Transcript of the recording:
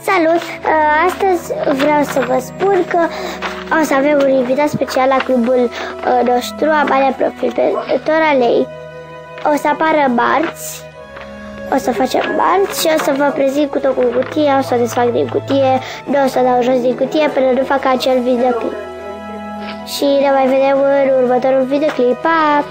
Salut! Uh, astăzi vreau să vă spun că o să avem un invitat special la clubul uh, nostru, Amalia Profiltor Alei. O să apară marți, o să facem marți și o să vă prezint cu tot cu cutia, o să o desfac din cutie, nu o să dau jos din cutie până nu fac acel videoclip. Și ne mai vedem în următorul videoclip. Pa!